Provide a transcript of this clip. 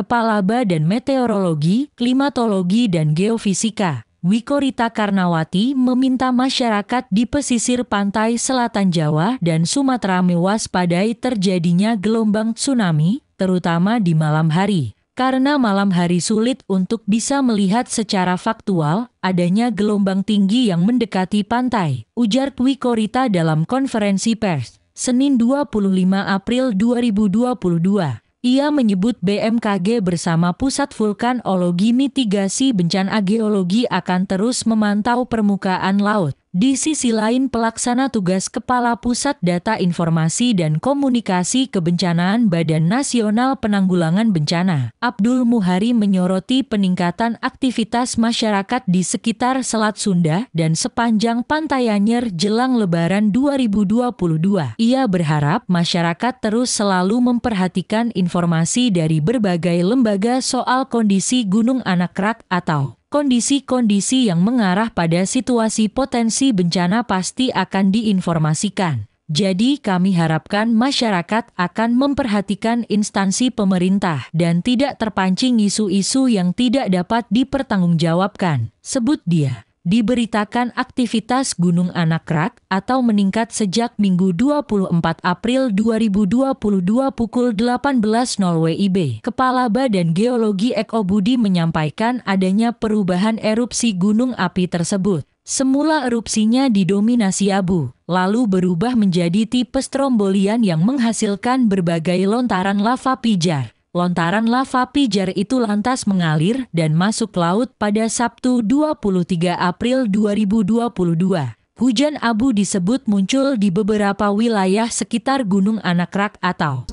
Kepala Badan Meteorologi, Klimatologi dan Geofisika, Wikorita Karnawati meminta masyarakat di pesisir pantai selatan Jawa dan Sumatera mewaspadai terjadinya gelombang tsunami, terutama di malam hari. Karena malam hari sulit untuk bisa melihat secara faktual adanya gelombang tinggi yang mendekati pantai, ujar Wikorita dalam konferensi pers, Senin 25 April 2022. Ia menyebut BMKG bersama Pusat Vulkanologi Mitigasi Bencana Geologi akan terus memantau permukaan laut. Di sisi lain, pelaksana tugas Kepala Pusat Data Informasi dan Komunikasi Kebencanaan Badan Nasional Penanggulangan Bencana, Abdul Muhari menyoroti peningkatan aktivitas masyarakat di sekitar Selat Sunda dan sepanjang Pantai Anyer jelang Lebaran 2022. Ia berharap masyarakat terus selalu memperhatikan informasi dari berbagai lembaga soal kondisi Gunung Anak Rak atau kondisi-kondisi yang mengarah pada situasi potensi bencana pasti akan diinformasikan. Jadi kami harapkan masyarakat akan memperhatikan instansi pemerintah dan tidak terpancing isu-isu yang tidak dapat dipertanggungjawabkan, sebut dia diberitakan aktivitas Gunung Anak Rak atau meningkat sejak Minggu 24 April 2022 pukul 18.00 WIB. Kepala Badan Geologi Eko Budi menyampaikan adanya perubahan erupsi gunung api tersebut. Semula erupsinya didominasi abu, lalu berubah menjadi tipe strombolian yang menghasilkan berbagai lontaran lava pijar. Lontaran lava pijar itu lantas mengalir dan masuk laut pada Sabtu 23 April 2022. Hujan abu disebut muncul di beberapa wilayah sekitar Gunung Anak Rak atau